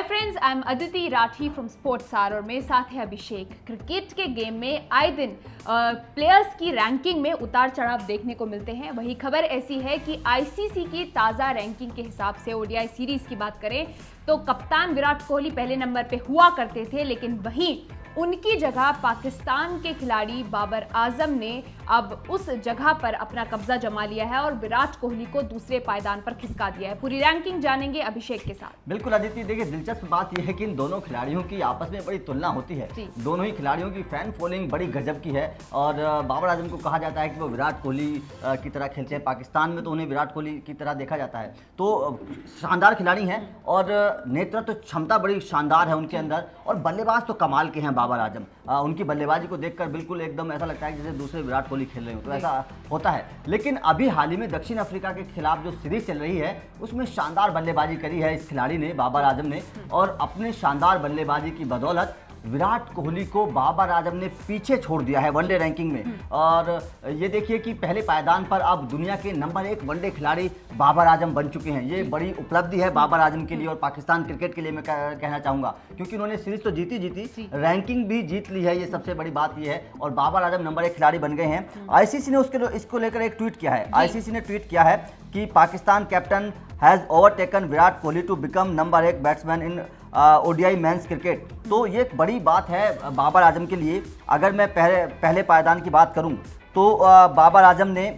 Hi friends I am Aditi Rathi from sports R और मेरे साथ है अभिषेक। क्रिकेट के गेम में आए दिन प्लेयर्स की रैंकिंग में उतार चढ़ाव देखने को मिलते हैं। वही खबर ऐसी है कि आईसीसी की ताज़ा रैंकिंग के हिसाब से ओडीआई सीरीज़ की बात करें तो कप्तान विराट कोहली पहले नंबर पे हुआ करते थे, लेकिन वहीं उनकी जगह पाकिस्तान के खिलाड़ी बाबर आज़म ने अब उस जगह पर अपना कब्जा जमा लिया है और विराट कोहली को दूसरे पायदान पर खिसका दिया है। पूरी रैंकिंग जानेंगे अभिषेक के साथ। बिल्कुल अदिति देखिए दिलचस्प बात यह है कि इन दोनों खिलाड़ियों की आपस में बड़ी तुलना होती है। दोनों ही खिलाड़ियों की फ़ैन फॉलोइंग बड़ी गजब की है और बाबर आज़म को कहा जाता है कि वो विराट कोहली की तरह खेलते हैं। पाकिस्तान में तो उन्हें विराट कोहली की तरह देखा जाता है। तो शानदार खिलाड़ी हैं और नेतृत्व क्षमता बड़ी शानदार है उनके अंदर और बल्लेबाज तो कमाल के हैं बाबर आज़म। उनकी बल्लेबाजी को देखकर बिल्कुल एकदम ऐसा लगता है जैसे दूसरे विराट कोहली खेल रहे हो तो ऐसा होता है। लेकिन अभी हाल ही में दक्षिण अफ्रीका के खिलाफ जो सीरीज़ चल रही है उसमें शानदार बल्लेबाजी करी है इस खिलाड़ी ने बाबर आज़म ने। और अपने शानदार बल्लेबाजी की बदौलत विराट कोहली को बाबर आज़म ने पीछे छोड़ दिया है वनडे रैंकिंग में। और ये देखिए कि पहले पायदान पर अब दुनिया के नंबर एक वनडे खिलाड़ी बाबर आज़म बन चुके हैं। ये बड़ी उपलब्धि है बाबर आज़म के लिए और पाकिस्तान क्रिकेट के लिए मैं कहना चाहूँगा। क्योंकि उन्होंने सीरीज़ तो जीती जीती रैंकिंग भी जीत ली है ये सबसे बड़ी बात यह है। और बाबर आज़म नंबर एक खिलाड़ी बन गए हैं। आईसीसी ने उसके इसको लेकर एक ट्वीट किया है। आईसीसी ने ट्वीट किया है कि Pakistan captain has overtaken Virat Kohli to become number एक batsman in ODI men's cricket. तो ये एक बड़ी बात है बाबर आज़म के लिए। अगर मैं पहले पहले पायदान की बात करूँ तो बाबर आज़म ने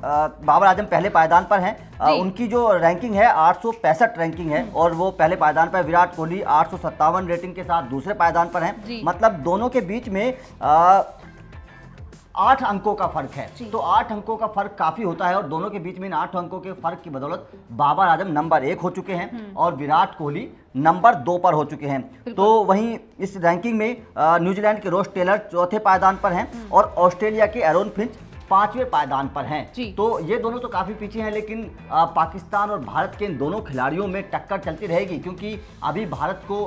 बाबर आज़म पहले पायदान पर हैं। उनकी जो रैंकिंग है आठ सौ पैंसठ रैंकिंग है और वो पहले पायदान पर विराट कोहली आठ सौ सत्तावन रेटिंग के साथ दूसरे पायदान पर हैं। मतलब दोनों के बीच में आ, आठ अंकों का फ़र्क है तो आठ अंकों का फ़र्क काफ़ी होता है और दोनों के बीच में इन आठ अंकों के फ़र्क की बदौलत बाबर आज़म नंबर एक हो चुके हैं हम्म। और विराट कोहली नंबर दो पर हो चुके हैं तो वहीं इस रैंकिंग में न्यूजीलैंड के रोस टेलर चौथे पायदान पर हैं हम्म। और ऑस्ट्रेलिया के एरोन फिंच पाँचवें पायदान पर हैं। तो ये दोनों तो काफ़ी पीछे हैं लेकिन पाकिस्तान और भारत के इन दोनों खिलाड़ियों में टक्कर चलती रहेगी क्योंकि अभी भारत को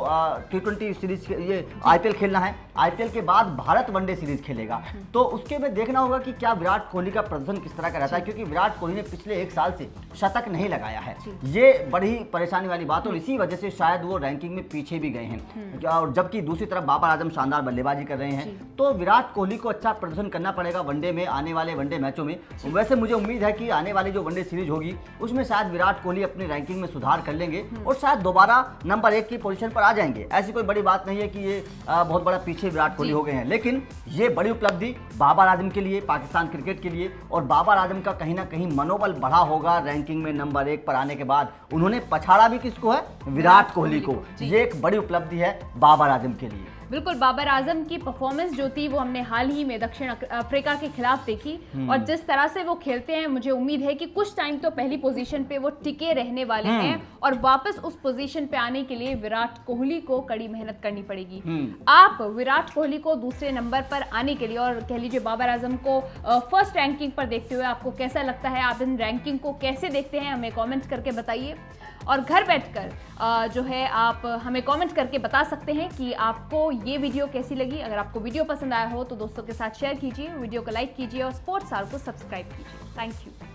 टी ट्वेंटी सीरीज़ ये आईपीएल खेलना है। आईपीएल के बाद भारत वनडे सीरीज़ खेलेगा। हम्म। तो उसके में देखना होगा कि क्या विराट कोहली का प्रदर्शन किस तरह का रहता है क्योंकि विराट कोहली ने पिछले एक साल से शतक नहीं लगाया है। ये बड़ी परेशानी वाली बात और इसी वजह से शायद वो रैंकिंग में पीछे भी गए हैं। हम्म। और जबकि दूसरी तरफ़ बाबर आज़म शानदार बल्लेबाजी कर रहे हैं। तो विराट कोहली को अच्छा प्रदर्शन करना पड़ेगा वनडे में आने वाले वनडे मैचों में। वैसे मुझे उम्मीद है कि आने वाली जो वनडे सीरीज़ होगी उसमें शायद विराट कोहली अपनी रैंकिंग में सुधार कर लेंगे हम्म। और शायद दोबारा नंबर एक की पोजीशन पर आ जाएँगे। ऐसी कोई बड़ी बात नहीं है कि ये बहुत बड़ा पीछे विराट कोहली हो गए हैं। लेकिन ये बड़ी उपलब्धि बाबर आज़म के लिए पाकिस्तान क्रिकेट के लिए और बाबर आज़म का कहीं ना कहीं मनोबल बढ़ा होगा रैंकिंग में नंबर एक पर आने के बाद। उन्होंने पछाड़ा भी किसको है? विराट कोहली को। ये एक बड़ी उपलब्धि है बाबर आज़म के लिए। बिल्कुल बाबर आज़म की परफॉर्मेंस जो थी वो हमने हाल ही में दक्षिण अफ्रीका के खिलाफ देखी और हम्म। जिस तरह से वो खेलते हैं मुझे उम्मीद है कि कुछ टाइम तो पहली पोजीशन पे वो टिके रहने वाले हम्म। हैं और वापस उस पोजीशन पे आने के लिए विराट कोहली को कड़ी मेहनत करनी पड़ेगी हम्म। आप विराट कोहली को दूसरे नंबर पर आने के लिए और कह लीजिए बाबर आज़म को फ़र्स्ट रैंकिंग पर देखते हुए आपको कैसा लगता है आप इन रैंकिंग को कैसे देखते हैं हमें कॉमेंट करके बताइए और घर बैठकर जो है आप हमें कमेंट करके बता सकते हैं कि आपको ये वीडियो कैसी लगी। अगर आपको वीडियो पसंद आया हो तो दोस्तों के साथ शेयर कीजिए वीडियो को लाइक कीजिए और स्पोर्ट्स आर को सब्सक्राइब कीजिए। Thank you